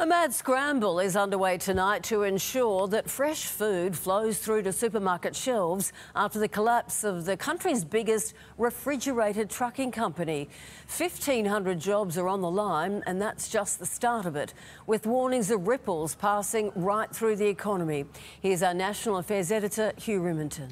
A mad scramble is underway tonight to ensure that fresh food flows through to supermarket shelves after the collapse of the country's biggest refrigerated trucking company. 1,500 jobs are on the line, and that's just the start of it, with warnings of ripples passing right through the economy. Here's our National Affairs editor, Hugh Riminton.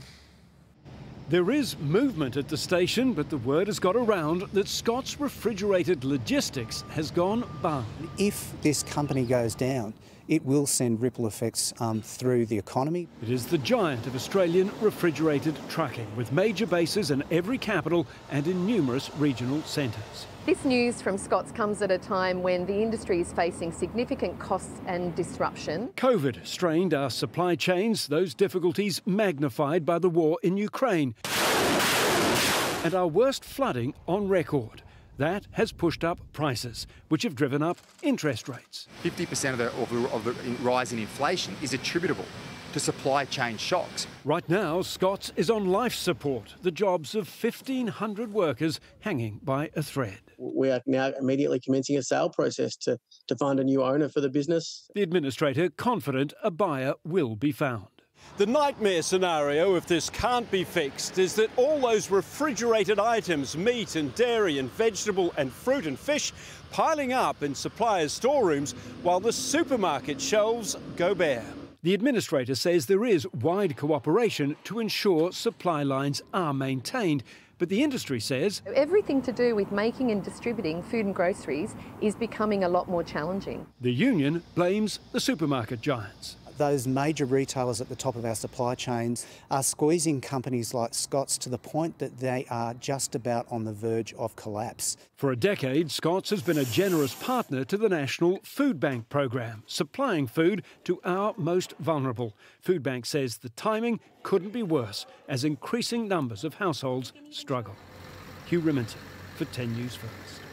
There is movement at the station, but the word has got around that Scott's Refrigerated Logistics has gone bung. If this company goes down, it will send ripple effects um, through the economy. It is the giant of Australian refrigerated trucking, with major bases in every capital and in numerous regional centres. This news from Scott's comes at a time when the industry is facing significant costs and disruption. COVID strained our supply chains, those difficulties magnified by the war in Ukraine. And our worst flooding on record. That has pushed up prices, which have driven up interest rates. 50% of the, of the, of the rise in inflation is attributable to supply chain shocks. Right now, Scott's is on life support, the jobs of 1,500 workers hanging by a thread. We are now immediately commencing a sale process to, to find a new owner for the business. The administrator confident a buyer will be found. The nightmare scenario, if this can't be fixed, is that all those refrigerated items, meat and dairy and vegetable and fruit and fish, piling up in suppliers' storerooms while the supermarket shelves go bare. The administrator says there is wide cooperation to ensure supply lines are maintained, but the industry says everything to do with making and distributing food and groceries is becoming a lot more challenging. The union blames the supermarket giants those major retailers at the top of our supply chains are squeezing companies like Scott's to the point that they are just about on the verge of collapse. For a decade, Scott's has been a generous partner to the National Food Bank program, supplying food to our most vulnerable. Food Bank says the timing couldn't be worse as increasing numbers of households struggle. Hugh Riminton for 10 News First.